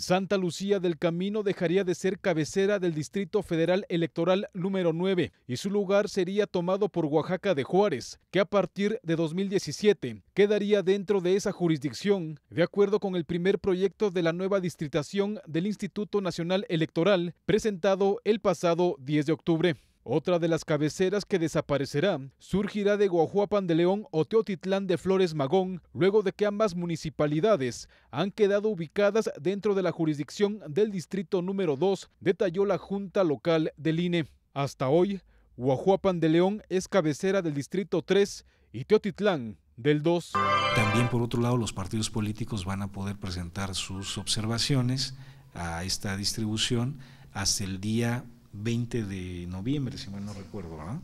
Santa Lucía del Camino dejaría de ser cabecera del Distrito Federal Electoral número 9 y su lugar sería tomado por Oaxaca de Juárez, que a partir de 2017 quedaría dentro de esa jurisdicción, de acuerdo con el primer proyecto de la nueva distritación del Instituto Nacional Electoral presentado el pasado 10 de octubre. Otra de las cabeceras que desaparecerá surgirá de Guajuapan de León o Teotitlán de Flores Magón, luego de que ambas municipalidades han quedado ubicadas dentro de la jurisdicción del distrito número 2, detalló la Junta Local del INE. Hasta hoy, Guajuapan de León es cabecera del distrito 3 y Teotitlán del 2. También por otro lado los partidos políticos van a poder presentar sus observaciones a esta distribución hasta el día 20 de noviembre, si mal no recuerdo, ¿verdad?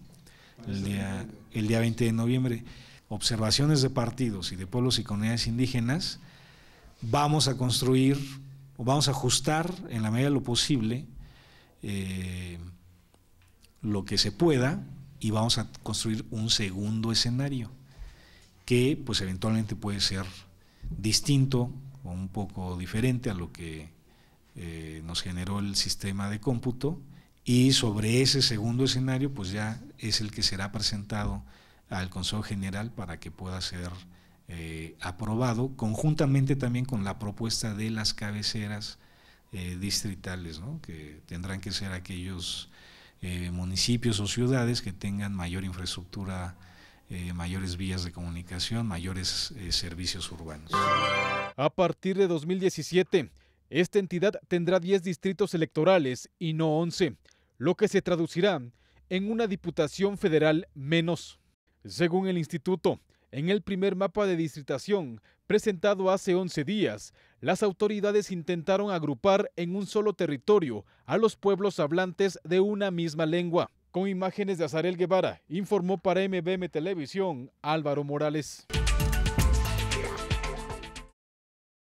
El día, el día 20 de noviembre. Observaciones de partidos y de pueblos y comunidades indígenas, vamos a construir o vamos a ajustar en la medida de lo posible eh, lo que se pueda y vamos a construir un segundo escenario que pues eventualmente puede ser distinto o un poco diferente a lo que eh, nos generó el sistema de cómputo y sobre ese segundo escenario pues ya es el que será presentado al Consejo General para que pueda ser eh, aprobado conjuntamente también con la propuesta de las cabeceras eh, distritales, que tendrán que ser aquellos eh, municipios o ciudades que tengan mayor infraestructura, mayores vías de comunicación, mayores servicios urbanos. A partir de 2017, esta entidad tendrá 10 distritos electorales y no 11 lo que se traducirá en una diputación federal menos. Según el instituto, en el primer mapa de distritación presentado hace 11 días, las autoridades intentaron agrupar en un solo territorio a los pueblos hablantes de una misma lengua. Con imágenes de Azarel Guevara, informó para MBM Televisión Álvaro Morales.